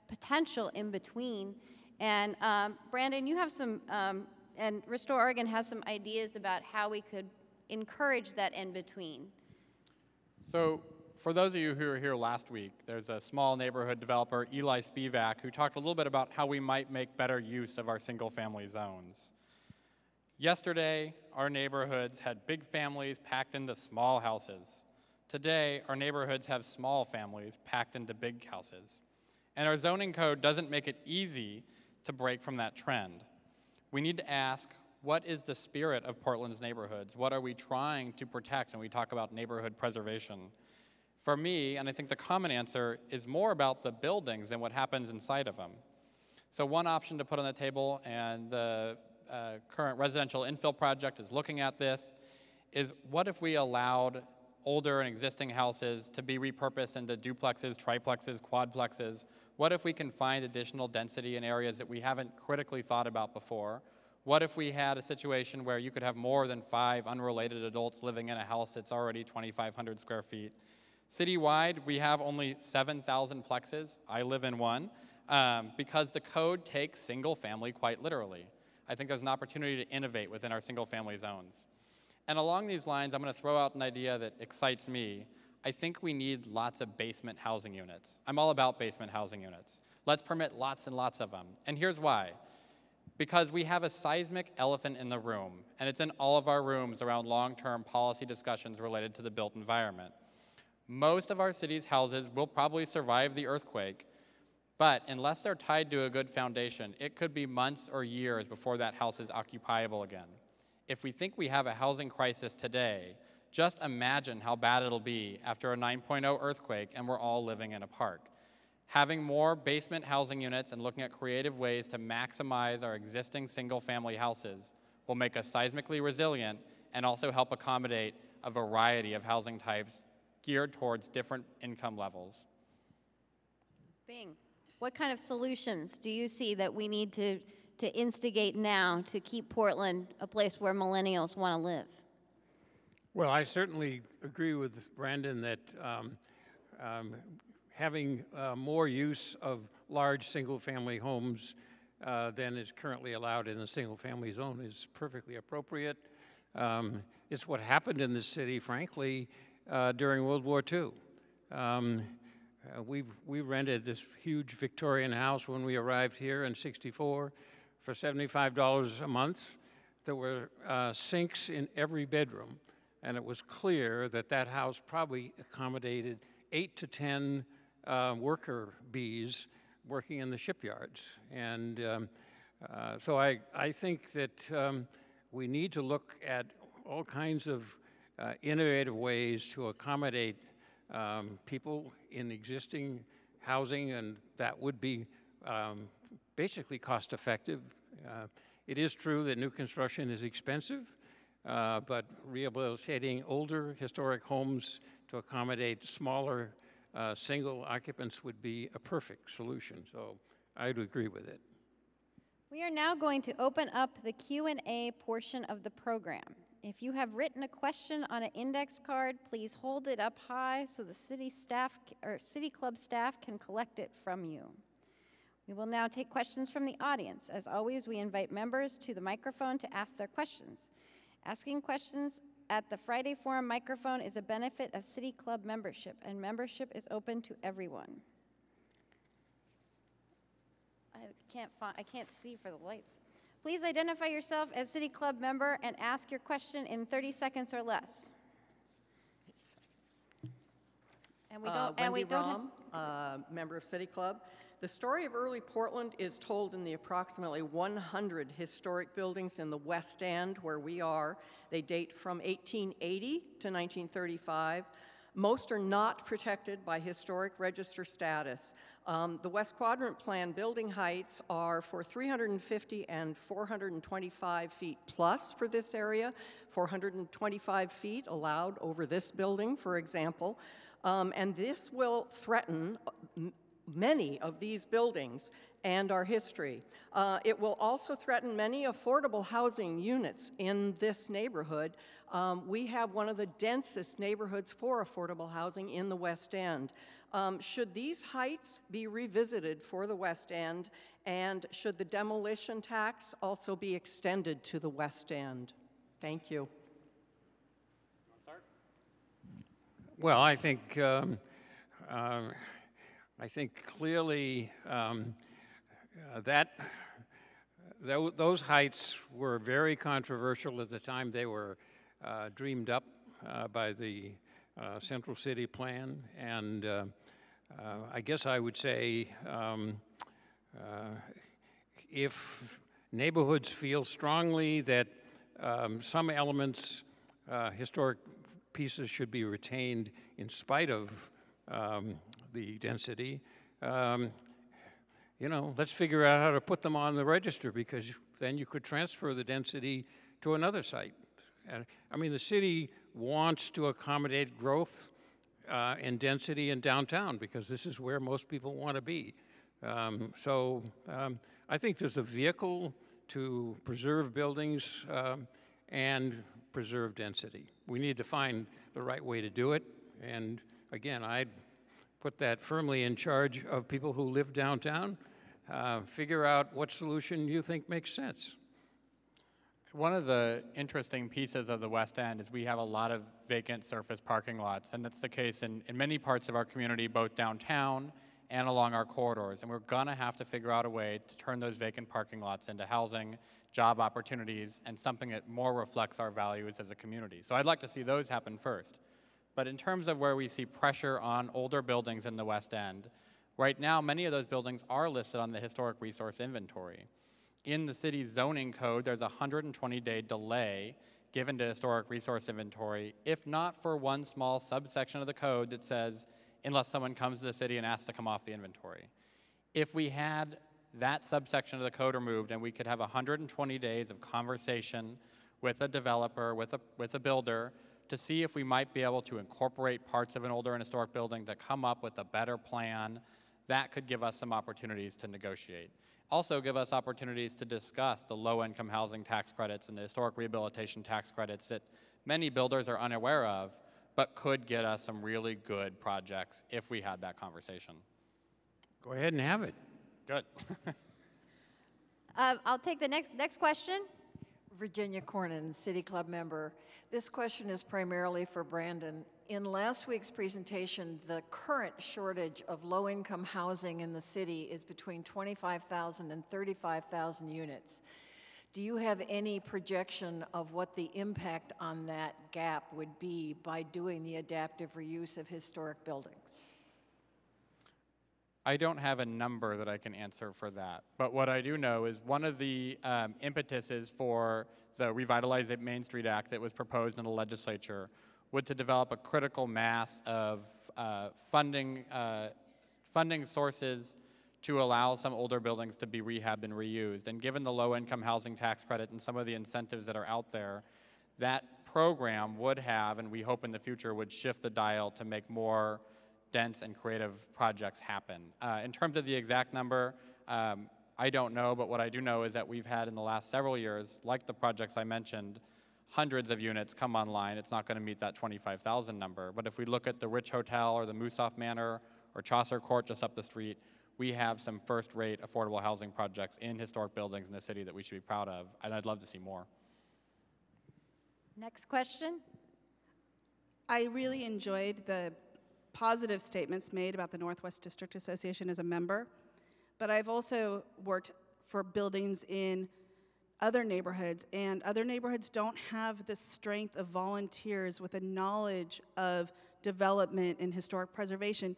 potential in between. And um, Brandon, you have some, um, and Restore Oregon has some ideas about how we could encourage that in between. So, for those of you who were here last week, there's a small neighborhood developer, Eli Spevak, who talked a little bit about how we might make better use of our single family zones. Yesterday, our neighborhoods had big families packed into small houses. Today, our neighborhoods have small families packed into big houses. And our zoning code doesn't make it easy to break from that trend. We need to ask what is the spirit of Portland's neighborhoods? What are we trying to protect when we talk about neighborhood preservation? For me, and I think the common answer is more about the buildings than what happens inside of them. So, one option to put on the table, and the uh, current residential infill project is looking at this, is what if we allowed older and existing houses to be repurposed into duplexes, triplexes, quadplexes? What if we can find additional density in areas that we haven't critically thought about before? What if we had a situation where you could have more than five unrelated adults living in a house that's already 2,500 square feet? Citywide, we have only 7,000 plexes. I live in one um, because the code takes single family quite literally. I think there's an opportunity to innovate within our single family zones. And along these lines, I'm going to throw out an idea that excites me. I think we need lots of basement housing units. I'm all about basement housing units. Let's permit lots and lots of them. And here's why. Because we have a seismic elephant in the room, and it's in all of our rooms around long term policy discussions related to the built environment. Most of our city's houses will probably survive the earthquake, but unless they're tied to a good foundation, it could be months or years before that house is occupiable again. If we think we have a housing crisis today, just imagine how bad it'll be after a 9.0 earthquake and we're all living in a park. Having more basement housing units and looking at creative ways to maximize our existing single family houses will make us seismically resilient and also help accommodate a variety of housing types geared towards different income levels. Bing. What kind of solutions do you see that we need to, to instigate now to keep Portland a place where millennials want to live? Well, I certainly agree with Brandon that um, um, having uh, more use of large single-family homes uh, than is currently allowed in the single-family zone is perfectly appropriate. Um, It's what happened in the city, frankly, uh, during World War II. Um, uh, we we rented this huge Victorian house when we arrived here in '64 for $75 a month. There were uh, sinks in every bedroom, and it was clear that that house probably accommodated eight to 10 uh, worker bees working in the shipyards. And um, uh, so I, I think that um, we need to look at all kinds of uh, innovative ways to accommodate um, people in existing housing, and that would be um, basically cost effective. Uh, it is true that new construction is expensive, uh, but rehabilitating older historic homes to accommodate smaller uh, single occupants would be a perfect solution. So I'd agree with it. We are now going to open up the Q&A portion of the program. If you have written a question on an index card, please hold it up high so the city staff or city club staff can collect it from you. We will now take questions from the audience. As always, we invite members to the microphone to ask their questions. Asking questions at the Friday Forum microphone is a benefit of City Club membership, and membership is open to everyone. I can't find, I can't see for the lights. Please identify yourself as City Club member and ask your question in 30 seconds or less. And we Uh, don't, and we Wendy don't. ha- Rahm, uh, member of City Club. The story of early Portland is told in the approximately 100 historic buildings in the West End where we are. They date from 1880 to 1935. Most are not protected by historic register status. Um, the West Quadrant Plan building heights are for 350 and 425 feet plus for this area, 425 feet allowed over this building, for example. Um, and this will threaten uh, many of these buildings and our history. Uh, it will also threaten many affordable housing units in this neighborhood. Um, we have one of the densest neighborhoods for affordable housing in the West End. Um, should these heights be revisited for the West End, and should the demolition tax also be extended to the West End? Thank you. Well, I think um, uh, I think clearly um, uh, that tho- those heights were very controversial at the time they were uh, dreamed up uh, by the uh, Central City Plan, and uh, uh, I guess I would say um, if neighborhoods feel strongly that um, some elements, historic pieces should be retained in spite of um, the density, um, you know, let's figure out how to put them on the register because then you could transfer the density to another site. And, I mean, the city wants to accommodate growth uh, and density in downtown because this is where most people want to be. Um, so um, I think there's a vehicle to preserve buildings um, and preserve density. We need to find the right way to do it. And again, I'd put that firmly in charge of people who live downtown. Uh, figure out what solution you think makes sense. One of the interesting pieces of the West End is we have a lot of vacant surface parking lots, and that's the case in, in many parts of our community, both downtown and along our corridors. And we're gonna have to figure out a way to turn those vacant parking lots into housing, job opportunities, and something that more reflects our values as a community. So I'd like to see those happen first. But in terms of where we see pressure on older buildings in the West End, right now many of those buildings are listed on the historic resource inventory. In the city's zoning code, there's a 120 day delay given to historic resource inventory, if not for one small subsection of the code that says, unless someone comes to the city and asks to come off the inventory. If we had that subsection of the code removed and we could have 120 days of conversation with a developer, with a, with a builder, to see if we might be able to incorporate parts of an older and historic building to come up with a better plan, that could give us some opportunities to negotiate. Also give us opportunities to discuss the low-income housing tax credits and the historic rehabilitation tax credits that many builders are unaware of, but could get us some really good projects if we had that conversation. Go ahead and have it. Good. *laughs* Uh, I'll take the next, next question. Virginia Cornyn, City Club member. This question is primarily for Brandon. In last week's presentation, the current shortage of low-income housing in the city is between 25,000 and 35,000 units. Do you have any projection of what the impact on that gap would be by doing the adaptive reuse of historic buildings? I don't have a number that I can answer for that. But what I do know is one of the um, impetuses for the Revitalize Main Street Act that was proposed in the legislature would to develop a critical mass of uh, funding, uh, funding sources to allow some older buildings to be rehabbed and reused. And given the low income housing tax credit and some of the incentives that are out there, that program would have, and we hope in the future would shift the dial to make more dense and creative projects happen. Uh, in terms of the exact number, um, I don't know, but what I do know is that we've had in the last several years, like the projects I mentioned, hundreds of units come online. It's not going to meet that 25,000 number. But if we look at the Rich Hotel or the Musolf Manor or Chaucer Court just up the street, we have some first-rate affordable housing projects in historic buildings in the city that we should be proud of, and I'd love to see more. Next question. I really enjoyed the positive statements made about the Northwest District Association as a member, but I've also worked for buildings in other neighborhoods, and other neighborhoods don't have the strength of volunteers with a knowledge of development and historic preservation.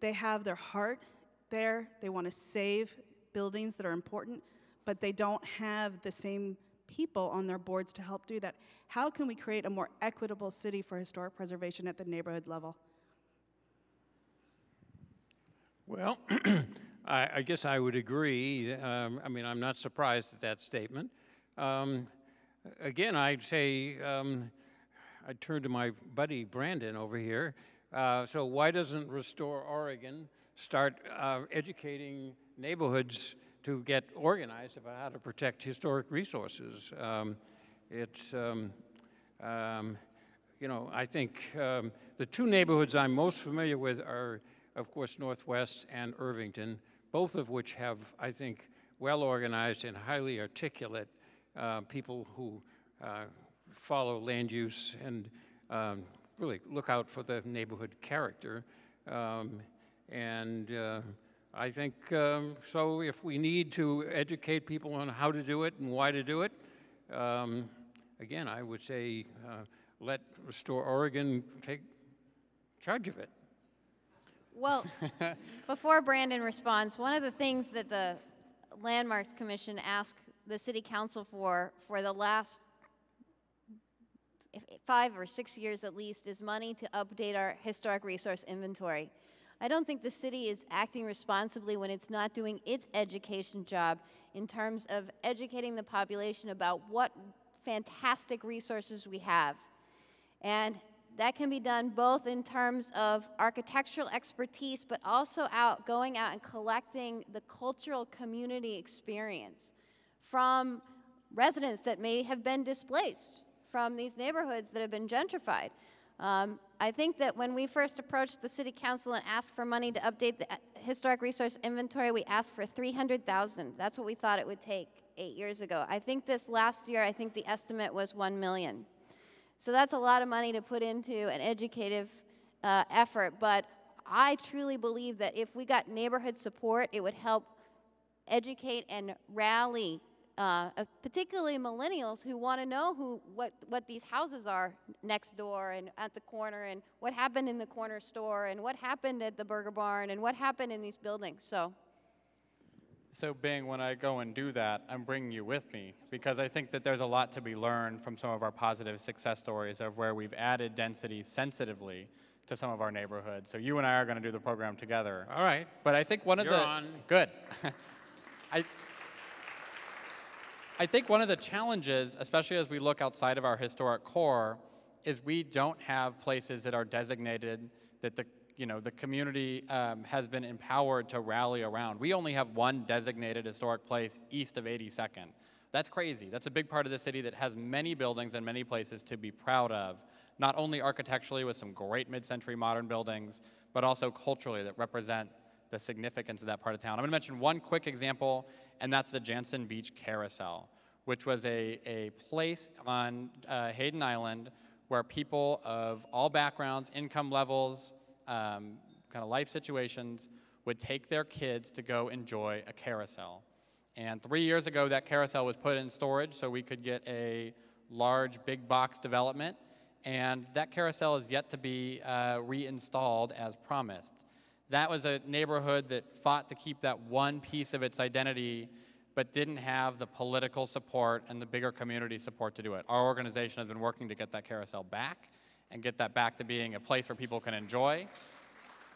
They have their heart there, they want to save buildings that are important, but they don't have the same people on their boards to help do that. How can we create a more equitable city for historic preservation at the neighborhood level? Well, *clears throat* I, I guess I would agree. Um, I mean, I'm not surprised at that statement. Um, again, I'd say um, I'd turn to my buddy Brandon over here. Uh, so why doesn't Restore Oregon start uh, educating neighborhoods to get organized about how to protect historic resources? Um, it's um, um, you know, I think the two neighborhoods I'm most familiar with are, of course, Northwest and Irvington, both of which have, I think, well organized and highly articulate uh, people who uh, follow land use and um, really look out for the neighborhood character. Um, and uh, I think um, so. If we need to educate people on how to do it and why to do it, um, again, I would say uh, let Restore Oregon take charge of it. Well, *laughs* before Brandon responds, one of the things that the Landmarks Commission asked the City Council for, for the last five or six years at least, is money to update our historic resource inventory. I don't think the city is acting responsibly when it's not doing its education job in terms of educating the population about what fantastic resources we have. And that can be done both in terms of architectural expertise, but also out going out and collecting the cultural community experience from residents that may have been displaced from these neighborhoods that have been gentrified. Um, I think that when we first approached the city council and asked for money to update the uh, historic resource inventory, we asked for 300,000. That's what we thought it would take eight years ago. I think this last year, I think the estimate was 1 million. So that's a lot of money to put into an educative uh, effort, but I truly believe that if we got neighborhood support, it would help educate and rally, uh, uh, particularly millennials who want to know who what what these houses are next door and at the corner, and what happened in the corner store, and what happened at the Burger Barn, and what happened in these buildings. So. So, Bing, when I go and do that, I'm bringing you with me because I think that there's a lot to be learned from some of our positive success stories of where we've added density sensitively to some of our neighborhoods. So, you and I are going to do the program together. All right. But I think one of You're the on. good. *laughs* I I think one of the challenges, especially as we look outside of our historic core, is we don't have places that are designated that the you know the community um, has been empowered to rally around. We only have one designated historic place east of 82nd. That's crazy. That's a big part of the city that has many buildings and many places to be proud of. not only architecturally with some great mid-century modern buildings, but also culturally that represent the significance of that part of town. I'm to mention one quick example, and that's the Jantzen Beach Carousel, which was a, a place on uh, Hayden Island where people of all backgrounds, income levels, um, kind of life situations would take their kids to go enjoy a carousel. And three years ago, that carousel was put in storage so we could get a large big box development. And that carousel is yet to be uh, reinstalled as promised. That was a neighborhood that fought to keep that one piece of its identity, but didn't have the political support and the bigger community support to do it. Our organization has been working to get that carousel back and get that back to being a place where people can enjoy.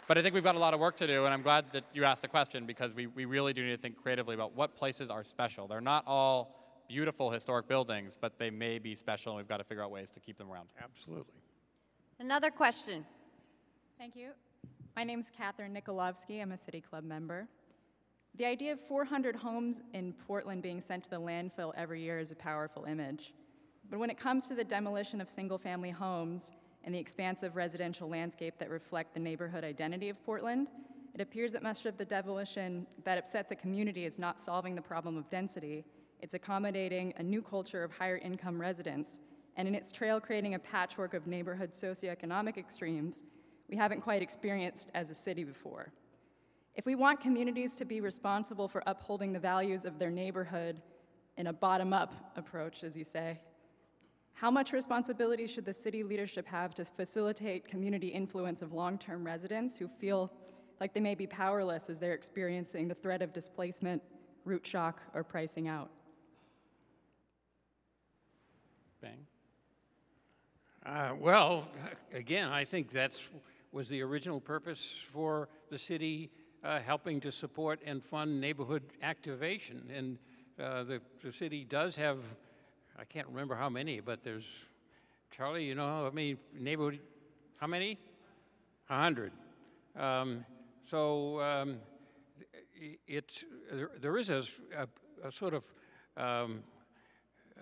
But I think we've got a lot of work to do, and I'm glad that you asked the question because we, we really do need to think creatively about what places are special. They're not all beautiful historic buildings, but they may be special, and we've got to figure out ways to keep them around. Absolutely. Another question. Thank you. My name is Catherine Nikolovsky. I'm a City Club member. The idea of 400 homes in Portland being sent to the landfill every year is a powerful image. But when it comes to the demolition of single family homes and the expansive residential landscape that reflect the neighborhood identity of Portland, it appears that much of the demolition that upsets a community is not solving the problem of density, it's accommodating a new culture of higher income residents, and in its trail creating a patchwork of neighborhood socioeconomic extremes we haven't quite experienced as a city before. If we want communities to be responsible for upholding the values of their neighborhood in a bottom up approach, as you say, how much responsibility should the city leadership have to facilitate community influence of long term residents who feel like they may be powerless as they're experiencing the threat of displacement, root shock, or pricing out? Bing. Uh, well, again, I think that was the original purpose for the city uh, helping to support and fund neighborhood activation. And uh, the, the city does have, I can't remember how many, but there's, Charlie, you know how many neighborhood, how many? A hundred. Um, so um, it's, there, there is a, a, a sort of um,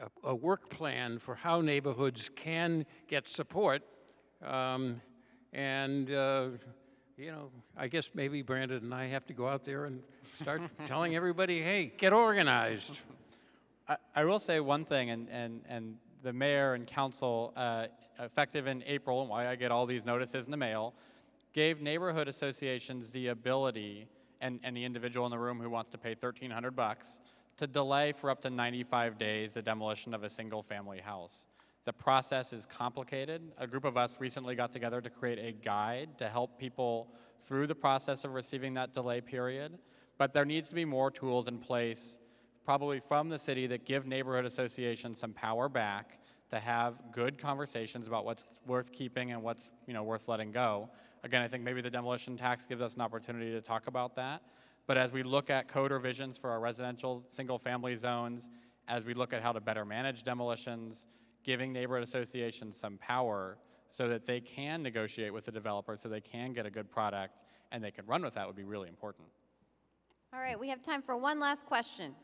a, a, work plan for how neighborhoods can get support. Um, and, uh, you know, I guess maybe Brandon and I have to go out there and start *laughs* telling everybody, hey, get organized. I, I, will say one thing, and, and, and the mayor and council, uh, effective in April, and why I get all these notices in the mail, gave neighborhood associations the ability, and, the individual in the room who wants to pay 1300 bucks, to delay for up to 95 days the demolition of a single family house. The process is complicated. A group of us recently got together to create a guide to help people through the process of receiving that delay period. But there needs to be more tools in place, probably from the city, that give neighborhood associations some power back to have good conversations about what's worth keeping and what's you know worth letting go. Again, I think maybe the demolition tax gives us an opportunity to talk about that. But as we look at code revisions for our residential single family zones, as we look at how to better manage demolitions, giving neighborhood associations some power so that they can negotiate with the developer so they can get a good product and they can run with that would be really important. All right, we have time for one last question.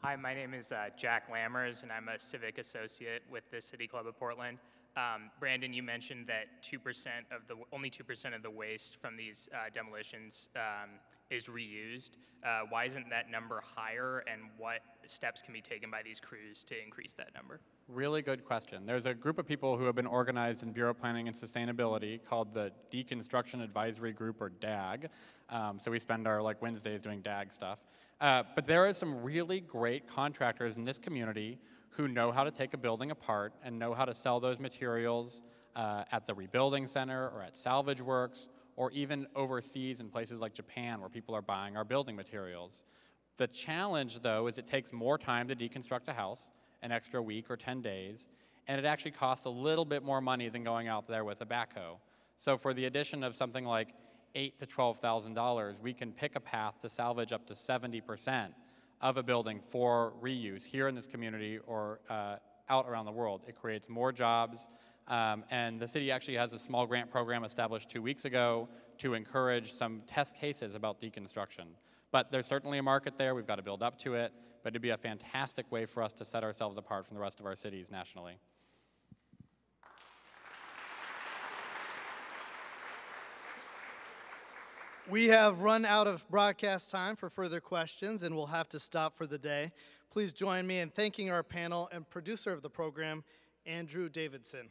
Hi, my name is uh, Jack Lammers, and I'm a civic associate with the City Club of Portland. Um, Brandon, you mentioned that 2% of the only 2% of the waste from these uh, demolitions um, is reused. Uh, why isn't that number higher, and what steps can be taken by these crews to increase that number? Really good question. There's a group of people who have been organized in Bureau Planning and Sustainability called the Deconstruction Advisory Group, or DAG. Um, so we spend our like Wednesdays doing DAG stuff. Uh, but there are some really great contractors in this community who know how to take a building apart and know how to sell those materials uh, at the rebuilding center or at salvage works or even overseas in places like Japan where people are buying our building materials. The challenge, though, is it takes more time to deconstruct a house an extra week or 10 days, and it actually costs a little bit more money than going out there with a backhoe. So for the addition of something like eight to twelve thousand dollars, we can pick a path to salvage up to 70% of a building for reuse here in this community or uh, out around the world. It creates more jobs, um, and the city actually has a small grant program established two weeks ago to encourage some test cases about deconstruction. But there's certainly a market there. We've got to build up to it but it'd be a fantastic way for us to set ourselves apart from the rest of our cities nationally. We have run out of broadcast time for further questions and we'll have to stop for the day. Please join me in thanking our panel and producer of the program, Andrew Davidson.